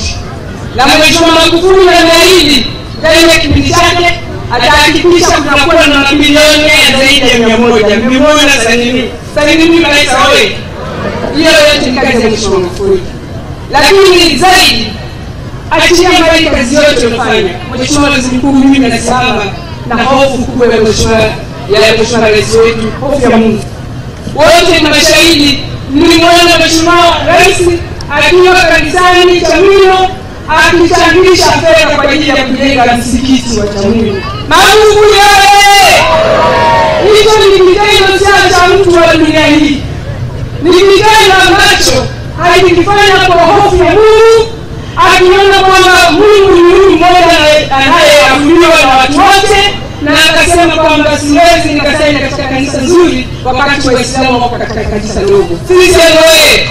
na Mheshimiwa Magufuli ameahidi ndani ya kipindi chake atahakikisha kunakuwa na mabilioni zaidi ya mia moja. Mmemwona Salini Salini Rais oye! Hiyo yote ni kazi ya Mheshimiwa Magufuli, lakini zaidi achia mbali kazi yote unafanya Mheshimiwa Waziri Mkuu, mimi nasimama na hofu kubwa ya Mheshimiwa ya Mheshimiwa Rais wetu, ya Mungu. Wote ni mashahidi, mlimwona Mheshimiwa Rais akiwa kanisani Chamwino akichangisha fedha kwa ajili ya kujenga msikiti wa Chamwino. Magufu yale, Hicho ni kitendo cha mtu wa dunia hii, ni kitendo ambacho alikifanya kwa hofu ya Mungu akiona kwamba Mungu ni huyu mmoja anayeabudiwa na watu wote, na akasema kwamba siwezi nikasaini katika kanisa nzuri wakati Waislamu wako katika kanisa dogo. Sisi oye!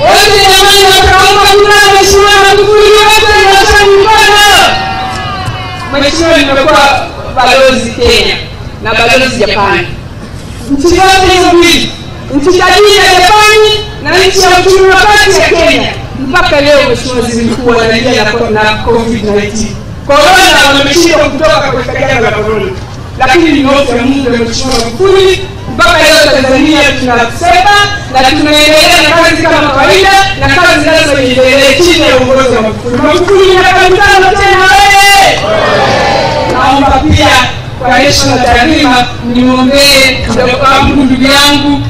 Wote jamani, wakaomba kura Mheshimiwa Magufuli, wote nyosha mikono. Mheshimiwa, nimekuwa balozi Kenya na balozi Japani, nchi zote hizo mbili, nchi tajiri ya Japani na nchi ya uchumi wa kati ya Kenya mpaka leo Mheshimiwa Waziri Mkuu na COVID-19. Korona wameshindwa kutoka katika janga la korona, lakini ni hofu ya Mungu ya Mheshimiwa Magufuli. Mpaka leo Tanzania tunasema na tunaendelea na kazi kama kawaida, na kazi lazima iendelee chini ya uongozi wa Magufuli. Magufuli miaka mitano tena wewe! Naomba pia kwa heshima na taadhima nimwombee mdogo wangu ndugu yangu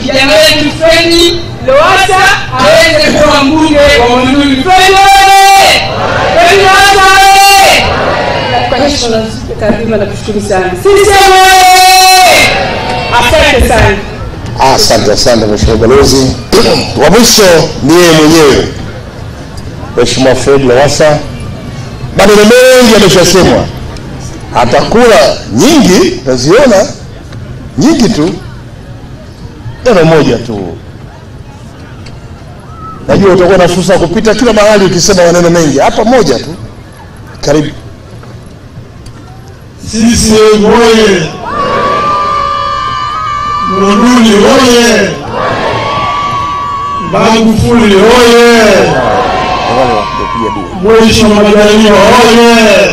kijana wetu Fredi Lowassa aweze kuwa mbunge wa Monduli. Fredi Lowassa! Na na kushukuru sana. Sisi! Asante sana. Asante, asante Mheshimiwa Balozi. Wa mwisho ni yeye mwenyewe Mheshimiwa Fred Lowassa. Maneno mengi yameshasemwa, hata kura nyingi naziona nyingi tu, neno moja tu. Najua utakuwa na fursa ya kupita kila mahali ukisema maneno mengi, hapa moja tu. Karibu. CCM oye! Monduli oye! Magufuli oye! Mheshimiwa Majaliwa oye!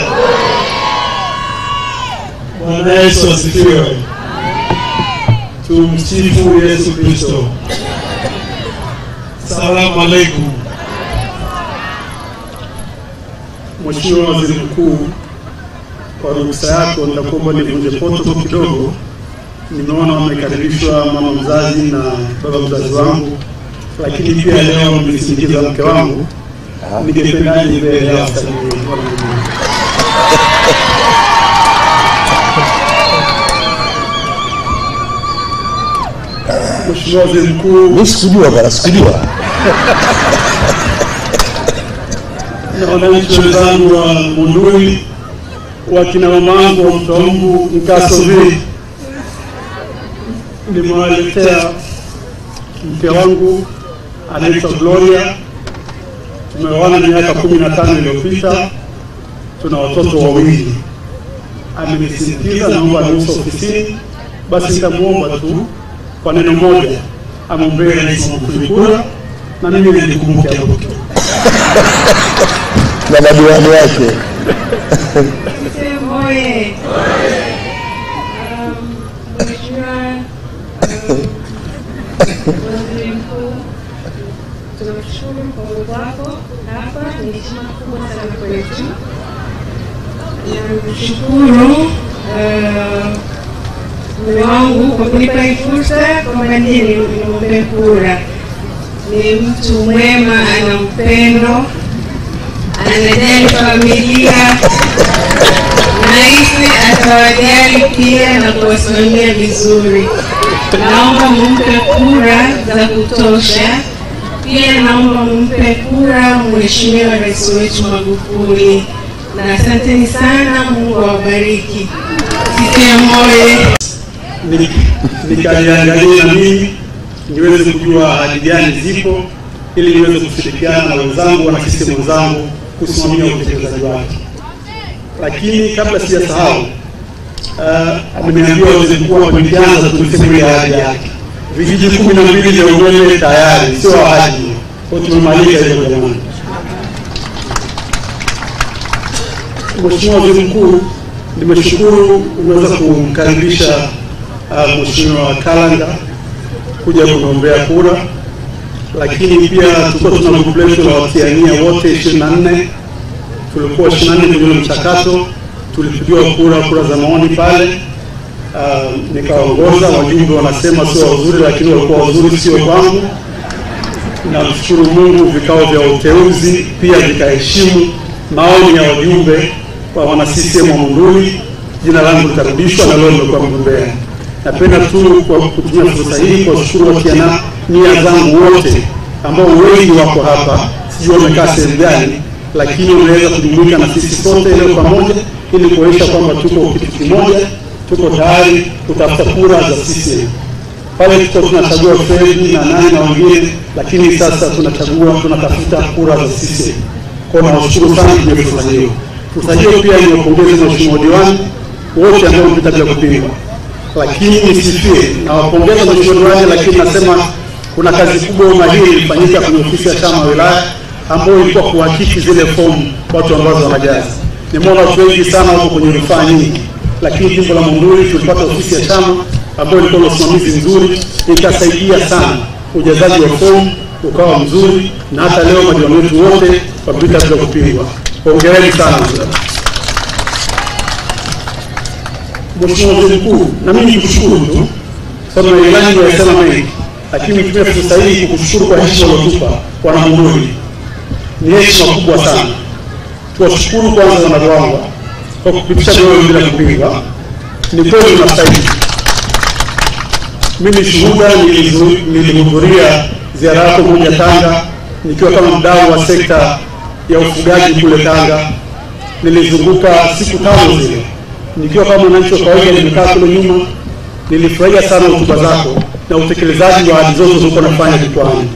Bwana Yesu asifiwe. Tumsifu Yesu Kristo. Salamu alaikum. Mheshimiwa Waziri Mkuu, kwa ruhusa yako nitakuomba nivunje protocol kidogo. Nimeona wamekaribishwa mama mzazi na baba mzazi wangu, lakini pia leo mlisindikiza mke wangu. Ya wasalimie Mheshimiwa Waziri Mkuu, mimi sikujua bwana, sikujua na wananchi wenzangu wa Monduli, wakina mamangu wa Mtombu Mkasovi, nimewaletea mke wangu anaitwa Gloria. Tumeoana miaka kumi na tano iliyopita, tuna watoto wawili. Amenisindikiza, naomba aniuso ofisini, basi nitamwomba tu kwa neno moja amwombee Rais Magufuli kura na mimi nilikumbuke na madiwani wake. CCM oye! Um, Mheshimiwa um, Waziri Mkuu, tunamshukuru ni uh, wangu kwa kunipa hii fursa kwamba ndiye nimwombee kura. Ni mtu mwema, ana upendo, anajali familia nahisi atawajali pia na kuwasimamia vizuri. Naomba mumpe kura za kutosha. Pia naomba mumpe kura Mheshimiwa Rais wetu Magufuli, na asanteni sana. Mungu awabariki. CCM nikaliangalia na mimi niweze kujua ahadi gani zipo ili niweze kushirikiana na wenzangu na CCM wenzangu kusimamia utekelezaji wake. Lakini kabla sijasahau, uh, ameniambia waziri mkuu hapo nikianza tulisema ile ahadi yake, vijiji kumi na mbili vya umeme tayari, sio ahadi. Kwa tumemaliza hilo jamani. Mheshimiwa Waziri Mkuu, nimeshukuru umeweza kumkaribisha uh, Mheshimiwa Kalanga kuja kugombea kura, lakini pia tulikuwa tuna grupu letu la watiania wote ishirini na nne tulikuwa ishirini na nne kwenye ule mchakato, tulipigiwa kura kura za maoni pale. Uh, nikaongoza, wajumbe wanasema sio wazuri, lakini walikuwa wazuri, sio kwangu. Namshukuru Mungu, vikao vya uteuzi pia vikaheshimu maoni ya wajumbe kwa wana CCM wa Monduli. Jina langu likarudishwa na leo nimekuwa mgombea. Napenda tu kwa kutumia fursa hii kuwashukuru watiana nia zangu wote ambao wengi wako hapa, sijui wamekaa sehemu gani, lakini wameweza kujumuika na sisi sote leo pamoja ili kuonyesha kwamba tuko kitu kimoja, tuko tayari kutafuta kura za CCM. Pale tuko tunachagua Fredi na nani na wengine, lakini sasa tunachagua tunatafuta kura za CCM. Kwa hiyo nawashukuru sana kwenye fursa hiyo. Fursa hiyo pia niwapongeze Mheshimiwa diwani wote ambao wamepita bila kupingwa, lakini nisifie, nawapongeza Mheshimiwa diwani, lakini nasema kuna kazi kubwa umahiri ilifanyika kwenye ofisi ya chama wilaya ambayo ilikuwa kuhakiki zile fomu watu ambazo wanajaza. Nimeona watu wengi sana wako kwenye rufaa nyingi, lakini jimbo la Monduli tulipata ofisi ya chama ambayo ilikuwa na usimamizi mzuri, ikasaidia sana ujazaji wa fomu ukawa mzuri, na hata leo madiwani wetu wote wamepita bila kupingwa. Hongereni sana. Mheshimiwa Waziri Mkuu, na mimi nikushukuru tu sababu na ilani nimesema mengi, lakini nitumie fursa hii kukushukuru kwa heshima uliotupa wana Monduli. Ni heshima kubwa sana. Tuwashukuru kwanza wana Ruangwa kwa kupitisha leo bila kupingwa. Ni kweli tunastahili. Mimi shuhuda, nilihudhuria ziara yako moja Tanga nikiwa kama mdau wa sekta ya ufugaji kule Tanga. Nilizunguka siku tano zile nikiwa kama mwananchi wa kawaida, nimekaa kule nyuma. Nilifurahia sana hotuba zako na utekelezaji wa ahadi zote zilizokuwa nafanya jukwani.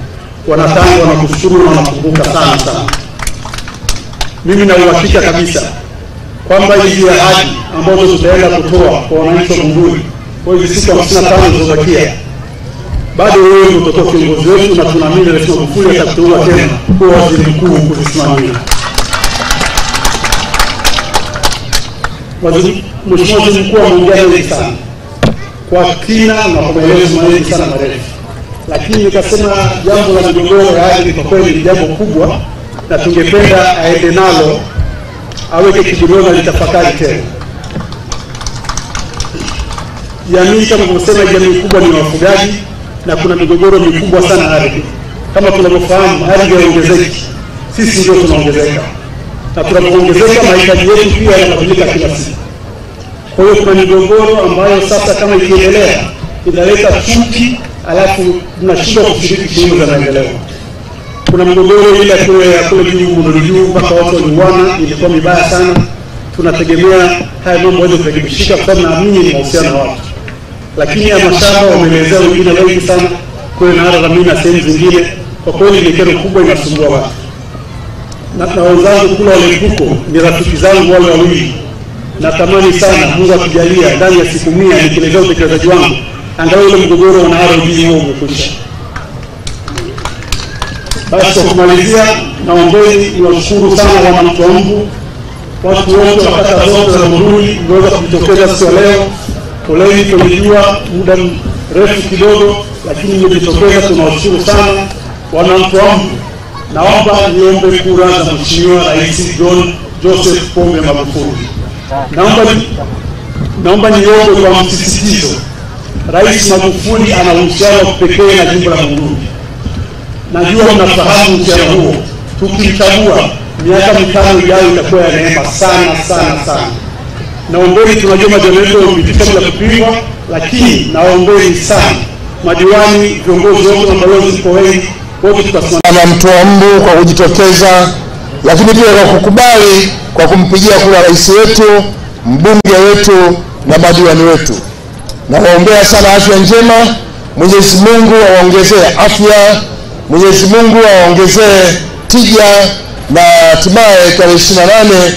Wanatanga wanakushukuru na wanakumbuka sana sana. Mimi na uhakika kabisa kwamba hizi ahadi ambazo tutaenda kutoa kwa wananchi wa Monduli kwa hizi siku hamsini na tano zilizobakia, bado wewe ndio utakuwa kiongozi wetu, na tunaamini Rais Magufuli atakuteua tena kuwa waziri mkuu kuzisimamia. Mheshimiwa Waziri Mkuu ameongea mengi sana kwa kina na kwa maelezo mengi sana marefu, lakini nikasema jambo la migogoro ya ardhi kwa kweli ni jambo kubwa, na tungependa aende nalo, aweke kidirona na litafakari tena. Jamii kama tulivyosema, jamii kubwa ni wafugaji na kuna migogoro mikubwa sana ardhi. Kama tunavyofahamu, ardhi haiongezeki, sisi ndio tunaongezeka, na tunapoongezeka mahitaji yetu pia yanabadilika kila siku. Kwa hiyo kuna migogoro ambayo sasa kama ikiendelea inaleta chuki, alafu tunashindwa kushiriki shughuli za maendeleo. Kuna mgogoro ile kule ya kule juu Monduli juu mpaka watu waliuana, ilikuwa mibaya sana. Tunategemea haya mambo yaweze kurekebishika, kwa sababu naamini ni mahusiano na watu, lakini ya mashamba wameelezea wengine wengi sana kule na hata dhamini na sehemu zingine. Kwa kweli ni kero kubwa, inasumbua watu na, na wenzangu kule Walempuko ni rafiki zangu wale wawili natamani sana Mungu akijalia ndani ya siku mia nikielezea utekelezaji wangu, angalau ile mgogoro wa ardhi huo umekwisha. Basi kwa kumalizia, naombeni niwashukuru sana wananchi wa Mbu, watu wote wa kata zote za Monduli mliweza kujitokeza siku ya leo. Poleni tulijua muda mrefu kidogo, lakini mmejitokeza, tunawashukuru sana wananchi wa Mbu. Naomba niombe kura za Mheshimiwa Rais John Joseph Pombe Magufuli. Naomba ni- naomba niombe kwa msisitizo, Rais Magufuli ana uhusiano wa kipekee na jimbo la Monduli. Najua mnafahamu uhusiano huo. Tukimchagua miaka mitano ijayo itakuwa ya neema sana sana sana. Naombeni, tunajua madiwani yetu yamepitika bila kupingwa, lakini naombeni sana madiwani, viongozi wote na balozi kwa wengi wote tutasimama wa Mbu kwa kujitokeza, lakini pia kwa kukubali kwa kumpigia kura rais wetu, mbunge wetu na madiwani wetu. Nawaombea sana afya njema, Mwenyezi Mungu awaongezee afya, Mwenyezi Mungu awaongezee tija, na hatimaye tarehe 28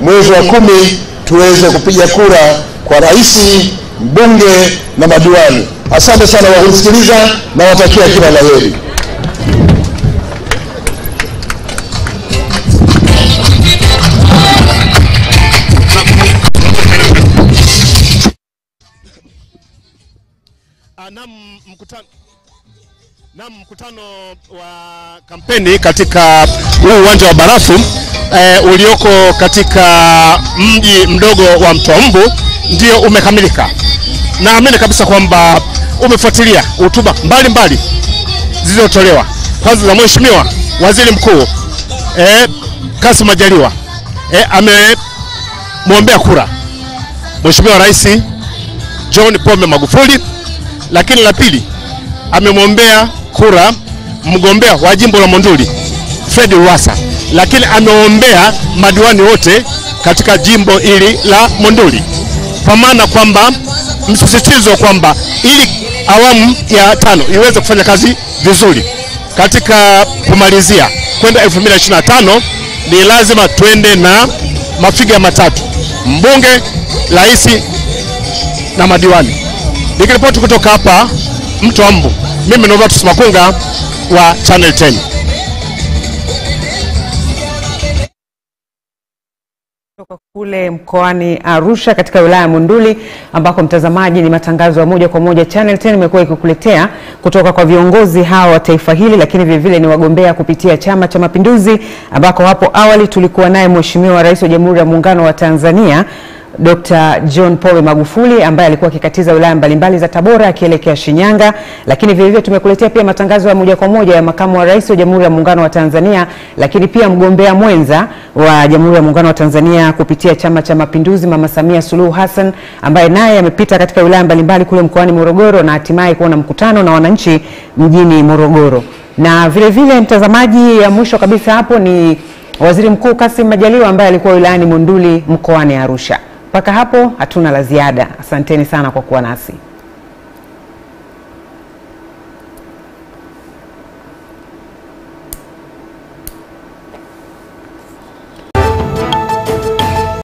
mwezi wa kumi tuweze kupiga kura kwa rais, mbunge na madiwani. Asante sana kwa kunisikiliza, nawatakia kila la heri. Naam, mkutano na mkutano wa kampeni katika huu uwanja wa barafu e, ulioko katika mji mdogo wa Mtombu ndio umekamilika. Naamini kabisa kwamba umefuatilia hotuba mbalimbali zilizotolewa kwanza za Mheshimiwa Waziri Mkuu eh, Kassim Majaliwa e, amemwombea kura Mheshimiwa Rais John Pombe Magufuli, lakini la pili amemwombea kura mgombea wa jimbo la Monduli Fred Lowassa, lakini ameombea madiwani wote katika jimbo hili la Monduli, kwa maana kwamba msisitizo kwamba ili awamu ya tano iweze kufanya kazi vizuri katika kumalizia kwenda 2025 ni lazima twende na mafiga matatu: mbunge, rais na madiwani. Nikiripoti kutoka hapa mto Mbu, mimi Novatus Makunga wa Channel 10. kutoka kule mkoani Arusha katika wilaya ya Monduli ambako mtazamaji, ni matangazo ya moja kwa moja Channel 10 imekuwa ikikuletea kutoka kwa viongozi hawa wa taifa hili, lakini vile vile ni wagombea kupitia Chama cha Mapinduzi, ambako hapo awali tulikuwa naye Mheshimiwa Rais wa Jamhuri ya Muungano wa Tanzania Dr. John Pombe Magufuli ambaye alikuwa akikatiza wilaya mbalimbali za Tabora akielekea Shinyanga, lakini vile vile tumekuletea pia matangazo ya moja kwa moja ya makamu wa rais wa Jamhuri ya Muungano wa Tanzania, lakini pia mgombea mwenza wa Jamhuri ya Muungano wa Tanzania kupitia Chama cha Mapinduzi, Mama Samia Suluhu Hassan ambaye naye amepita katika wilaya mbalimbali kule mkoani Morogoro na hatimaye kuwa na mkutano na wananchi mjini Morogoro. Na vile vile mtazamaji, ya mwisho kabisa hapo ni Waziri Mkuu Kassim Majaliwa ambaye alikuwa wilayani Monduli mkoani Arusha. Mpaka hapo hatuna la ziada. Asanteni sana kwa kuwa nasi.